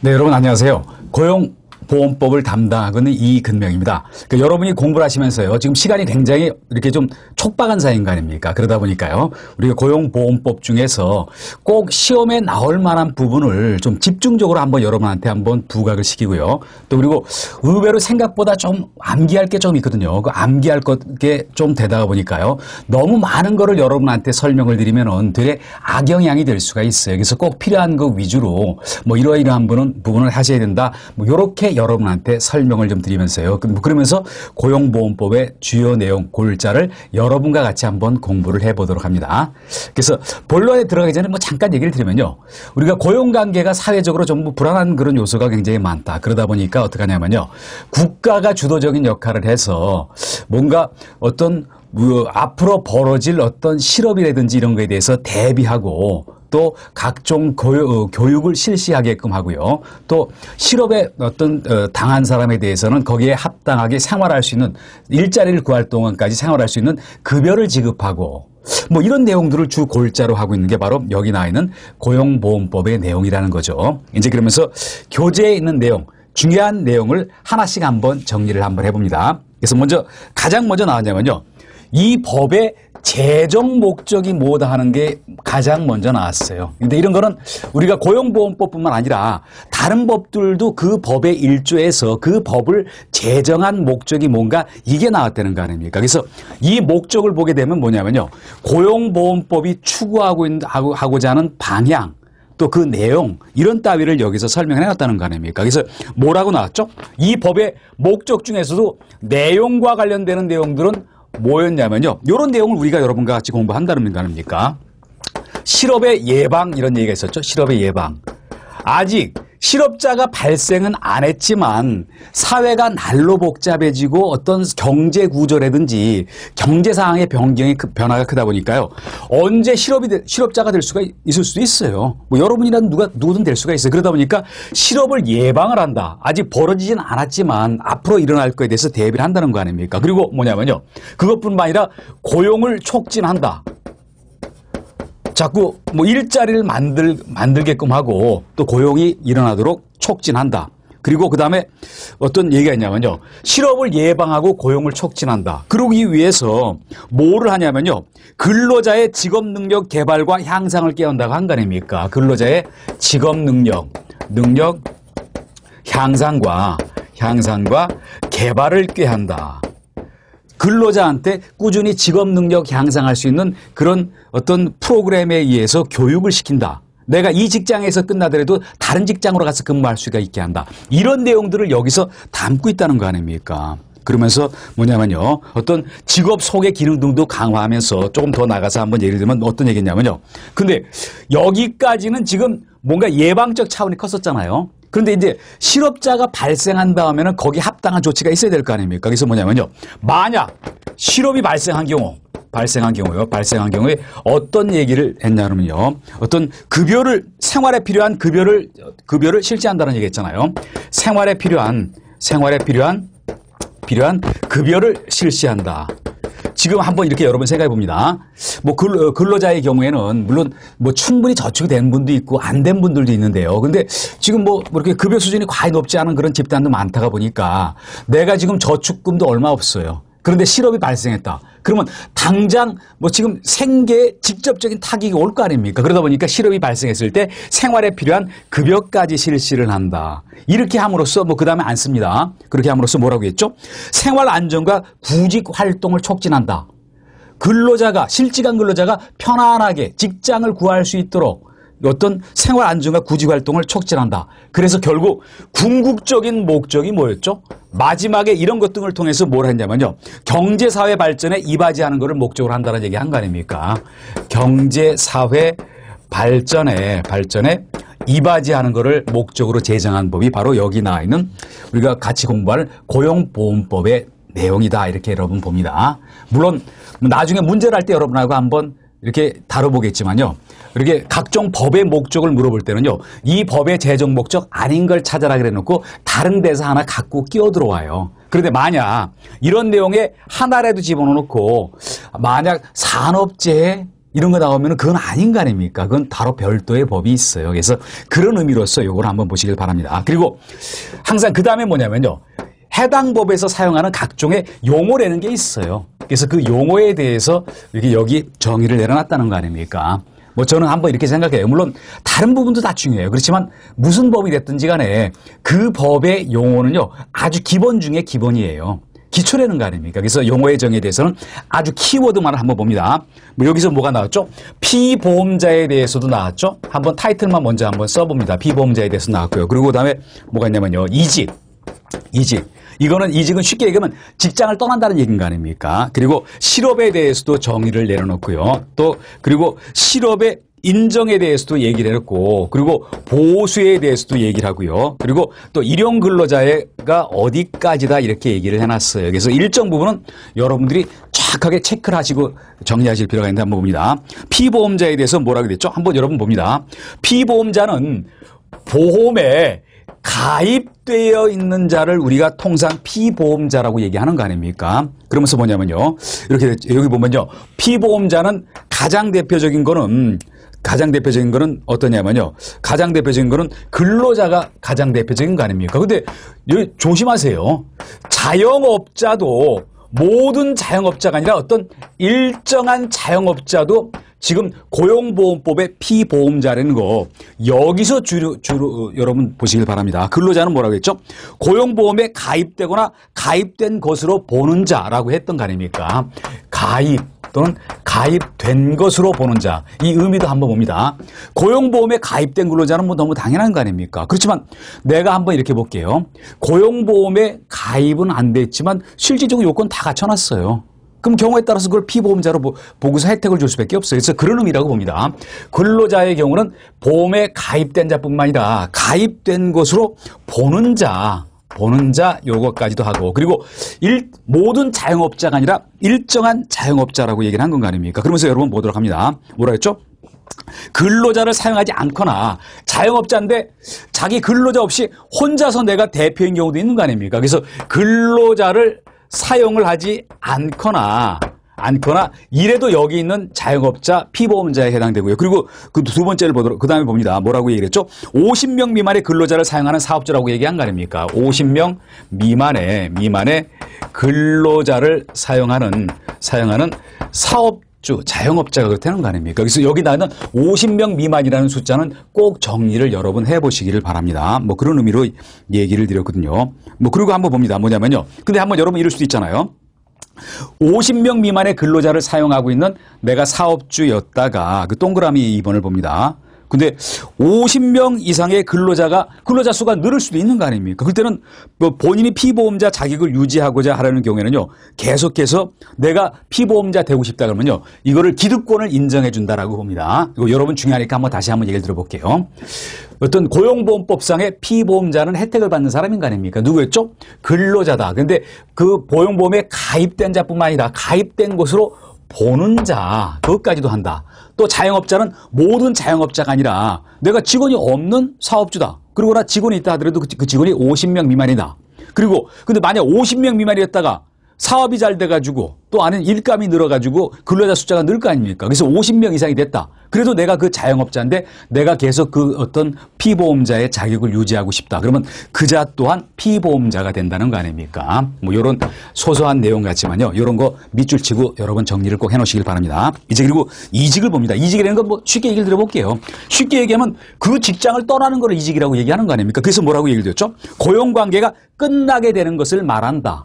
네, 여러분 안녕하세요. 고용 보험법을 담당하는 이근명입니다. 그러니까 여러분이 공부를 하시면서요. 지금 시간이 굉장히 이렇게 좀 촉박한 사이인 거 아닙니까? 그러다 보니까요. 우리가 고용보험법 중에서 꼭 시험에 나올 만한 부분을 좀 집중적으로 한번 여러분한테 한번 부각을 시키고요. 또 그리고 의외로 생각보다 좀 암기할 게 좀 있거든요. 그 암기할 게 좀 되다가 보니까요. 너무 많은 거를 여러분한테 설명을 드리면은 되게 악영향이 될 수가 있어요. 그래서 꼭 필요한 것 위주로 뭐 이러이러한 부분을 하셔야 된다. 뭐 이렇게 여러분한테 설명을 좀 드리면서요. 그, 그러면서 고용보험법의 주요 내용 골자를 여러분과 같이 한번 공부를 해보도록 합니다. 그래서 본론에 들어가기 전에 뭐 잠깐 얘기를 드리면요. 우리가 고용관계가 사회적으로 전부 불안한 그런 요소가 굉장히 많다. 그러다 보니까 어떻게 하냐면요. 국가가 주도적인 역할을 해서 뭔가 어떤 뭐 앞으로 벌어질 어떤 실업이라든지 이런 거에 대해서 대비하고 또 각종 어, 교육, 을 실시하게끔 하고요. 또 실업에 어떤 어, 당한 사람에 대해서는 거기에 합당하게 생활할 수 있는 일자리를 구할 동안까지 생활할 수 있는 급여를 지급하고 뭐 이런 내용들을 주 골자로 하고 있는 게 바로 여기 나와 있는 고용보험법의 내용이라는 거죠. 이제 그러면서 교재에 있는 내용, 중요한 내용을 하나씩 한번 정리를 한번 해봅니다. 그래서 먼저 가장 먼저 나왔냐면요. 이 법의 재정 목적이 뭐다 하는 게 가장 먼저 나왔어요. 근데 이런 거는 우리가 고용보험법뿐만 아니라 다른 법들도 그 법의 일조에서 그 법을 제정한 목적이 뭔가 이게 나왔다는 거 아닙니까? 그래서 이 목적을 보게 되면 뭐냐면요. 고용보험법이 추구하고 하고자 하는 방향, 또 그 내용 이런 따위를 여기서 설명해 놨다는 거 아닙니까? 그래서 뭐라고 나왔죠? 이 법의 목적 중에서도 내용과 관련되는 내용들은 뭐였냐면요. 이런 내용을 우리가 여러분과 같이 공부한다는 거 아닙니까? 실업의 예방 이런 얘기가 있었죠. 실업의 예방. 아직 실업자가 발생은 안 했지만 사회가 날로 복잡해지고 어떤 경제 구조라든지 경제 상황의 변경이 변화가 크다 보니까요. 언제 실업이 되, 실업자가 될 수가 있을 수도 있어요. 뭐 여러분이라든 누가 누구든 될 수가 있어요. 그러다 보니까 실업을 예방을 한다. 아직 벌어지진 않았지만 앞으로 일어날 거에 대해서 대비를 한다는 거 아닙니까? 그리고 뭐냐면요. 그것뿐만 아니라 고용을 촉진한다. 자꾸 뭐 일자리를 만들, 만들게끔 하고 또 고용이 일어나도록 촉진한다. 그리고 그 다음에 어떤 얘기가 있냐면요. 실업을 예방하고 고용을 촉진한다. 그러기 위해서 뭐를 하냐면요. 근로자의 직업 능력 개발과 향상을 깨운다고 한 거 아닙니까? 근로자의 직업 능력, 능력 향상과 향상과 개발을 꾀한다. 근로자한테 꾸준히 직업 능력 향상할 수 있는 그런 어떤 프로그램에 의해서 교육을 시킨다. 내가 이 직장에서 끝나더라도 다른 직장으로 가서 근무할 수가 있게 한다. 이런 내용들을 여기서 담고 있다는 거 아닙니까? 그러면서 뭐냐면요. 어떤 직업 소개 기능 등도 강화하면서 조금 더 나가서 한번 예를 들면 어떤 얘기냐면요. 근데 여기까지는 지금 뭔가 예방적 차원이 컸었잖아요. 그런데 이제 실업자가 발생한 다음에는 거기 합당한 조치가 있어야 될 거 아닙니까? 그래서 뭐냐면요. 만약 실업이 발생한 경우, 발생한 경우요. 발생한 경우에 어떤 얘기를 했냐면요. 어떤 급여를 생활에 필요한 급여를 급여를 실시한다는 얘기 했잖아요. 생활에 필요한 생활에 필요한 필요한 급여를 실시한다. 지금 한번 이렇게 여러분 생각해 봅니다. 뭐 어, 근로 자의 경우에는 물론 뭐 충분히 저축이 된 분도 있고 안 된 분들도 있는데요. 근데 지금 뭐 이렇게 급여 수준이 과히 높지 않은 그런 집단도 많다가 보니까 내가 지금 저축금도 얼마 없어요. 그런데 실업이 발생했다. 그러면 당장 뭐 지금 생계에 직접적인 타격이 올 거 아닙니까? 그러다 보니까 실업이 발생했을 때 생활에 필요한 급여까지 실시를 한다. 이렇게 함으로써 뭐 그 다음에 안 씁니다. 그렇게 함으로써 뭐라고 했죠? 생활 안정과 구직 활동을 촉진한다. 근로자가 실직한 근로자가 편안하게 직장을 구할 수 있도록 어떤 생활 안정과 구직 활동을 촉진한다. 그래서 결국 궁극적인 목적이 뭐였죠? 마지막에 이런 것 등을 통해서 뭘 했냐면요. 경제 사회 발전에 이바지하는 것을 목적으로 한다는 얘기 한 거 아닙니까? 경제 사회 발전에 발전에 이바지하는 것을 목적으로 제정한 법이 바로 여기 나와 있는 우리가 같이 공부할 고용보험법의 내용이다 이렇게 여러분 봅니다. 물론 나중에 문제를 할 때 여러분하고 한번 이렇게 다뤄보겠지만요. 이렇게 각종 법의 목적을 물어볼 때는요. 이 법의 제정 목적 아닌 걸 찾아라 그래 놓고 다른 데서 하나 갖고 끼어 들어와요. 그런데 만약 이런 내용에 하나라도 집어넣고 만약 산업재해 이런 거 나오면 그건 아닌 거 아닙니까? 그건 바로 별도의 법이 있어요. 그래서 그런 의미로서 요걸 한번 보시길 바랍니다. 아, 그리고 항상 그 다음에 뭐냐면요. 해당 법에서 사용하는 각종의 용어라는 게 있어요. 그래서 그 용어에 대해서 이렇게 여기 정의를 내려놨다는 거 아닙니까? 뭐 저는 한번 이렇게 생각해요. 물론 다른 부분도 다 중요해요. 그렇지만 무슨 법이 됐든지 간에 그 법의 용어는요. 아주 기본 중에 기본이에요. 기초라는 거 아닙니까? 그래서 용어의 정의에 대해서는 아주 키워드만을 한번 봅니다. 뭐 여기서 뭐가 나왔죠? 피보험자에 대해서도 나왔죠? 한번 타이틀만 먼저 한번 써봅니다. 피보험자에 대해서 나왔고요. 그리고 그 다음에 뭐가 있냐면요. 이직. 이직. 이거는 이직은 쉽게 얘기하면 직장을 떠난다는 얘기인 거 아닙니까? 그리고 실업에 대해서도 정의를 내려놓고요. 또 그리고 실업의 인정에 대해서도 얘기를 해놓고 그리고 보수에 대해서도 얘기를 하고요. 그리고 또 일용 근로자가 어디까지다 이렇게 얘기를 해놨어요. 그래서 일정 부분은 여러분들이 정확하게 체크를 하시고 정리하실 필요가 있는데 한번 봅니다. 피보험자에 대해서 뭐라고 됐죠? 한번 여러분 봅니다. 피보험자는 보험에 가입 되어 있는 자를 우리가 통상 피보험자라고 얘기하는 거 아닙니까? 그러면서 뭐냐면요. 이렇게 여기 보면요. 피보험자는 가장 대표적인 거는 가장 대표적인 거는 어떠냐면요. 가장 대표적인 거는 근로자가 가장 대표적인 거 아닙니까? 근데 여기 조심하세요. 자영업자도 모든 자영업자가 아니라 어떤 일정한 자영업자도 지금 고용보험법의 피보험자라는 거 여기서 주로, 주로 어, 여러분 보시길 바랍니다. 근로자는 뭐라고 했죠? 고용보험에 가입되거나 가입된 것으로 보는 자라고 했던 거 아닙니까? 가입 또는 가입된 것으로 보는 자. 이 의미도 한번 봅니다. 고용보험에 가입된 근로자는 뭐 너무 당연한 거 아닙니까? 그렇지만 내가 한번 이렇게 볼게요. 고용보험에 가입은 안 됐지만 실질적으로 요건 다 갖춰놨어요. 그럼 경우에 따라서 그걸 피보험자로 보고서 혜택을 줄 수밖에 없어요. 그래서 그런 의미라고 봅니다. 근로자의 경우는 보험에 가입된 자뿐만 아니라 가입된 것으로 보는 자, 보는 자 요것까지도 하고 그리고 일, 모든 자영업자가 아니라 일정한 자영업자라고 얘기를 한 건 아닙니까? 그러면서 여러분 보도록 합니다. 뭐라 했죠? 근로자를 사용하지 않거나 자영업자인데 자기 근로자 없이 혼자서 내가 대표인 경우도 있는 거 아닙니까? 그래서 근로자를 사용을 하지 않거나 않거나 이래도 여기 있는 자영업자 피보험자에 해당되고요. 그리고 그 두 번째를 보도록 그 다음에 봅니다. 뭐라고 얘기를 했죠? 50명 미만의 근로자를 사용하는 사업자라고 얘기한 거 아닙니까? 50명 미만의 미만의 근로자를 사용하는 사용하는 사업 주 자영업자가 그렇다는 거 아닙니까? 그래서 여기 나는 50명 미만이라는 숫자는 꼭 정리를 여러분 해보시기를 바랍니다. 뭐 그런 의미로 얘기를 드렸거든요. 뭐 그리고 한번 봅니다. 뭐냐면요. 근데 한번 여러분 이럴 수도 있잖아요. 50명 미만의 근로자를 사용하고 있는 내가 사업주였다가 그 동그라미 2번을 봅니다. 근데 50명 이상의 근로자가 근로자 수가 늘을 수도 있는 거 아닙니까? 그때는 뭐 본인이 피보험자 자격을 유지하고자 하라는 경우에는요. 계속해서 내가 피보험자 되고 싶다 그러면요. 이거를 기득권을 인정해 준다라고 봅니다. 이거 여러분 중요하니까 한번 다시 한번 얘기를 들어볼게요. 어떤 고용보험법상의 피보험자는 혜택을 받는 사람인 거 아닙니까? 누구였죠? 근로자다. 근데 그 보용보험에 가입된 자뿐만 아니라 가입된 것으로 보는 자, 그것까지도 한다. 또 자영업자는 모든 자영업자가 아니라 내가 직원이 없는 사업주다. 그리고 나 직원이 있다 하더라도 그, 그 직원이 50명 미만이다. 그리고 근데 만약 50명 미만이었다가 사업이 잘 돼가지고 또 안에 일감이 늘어가지고 근로자 숫자가 늘 거 아닙니까? 그래서 50명 이상이 됐다. 그래도 내가 그 자영업자인데 내가 계속 그 어떤 피보험자의 자격을 유지하고 싶다. 그러면 그자 또한 피보험자가 된다는 거 아닙니까? 뭐 이런 소소한 내용 같지만요. 이런 거 밑줄 치고 여러분 정리를 꼭 해놓으시길 바랍니다. 이제 그리고 이직을 봅니다. 이직이라는 건 뭐 쉽게 얘기를 들어볼게요. 쉽게 얘기하면 그 직장을 떠나는 걸 이직이라고 얘기하는 거 아닙니까? 그래서 뭐라고 얘기를 드렸죠? 고용관계가 끝나게 되는 것을 말한다.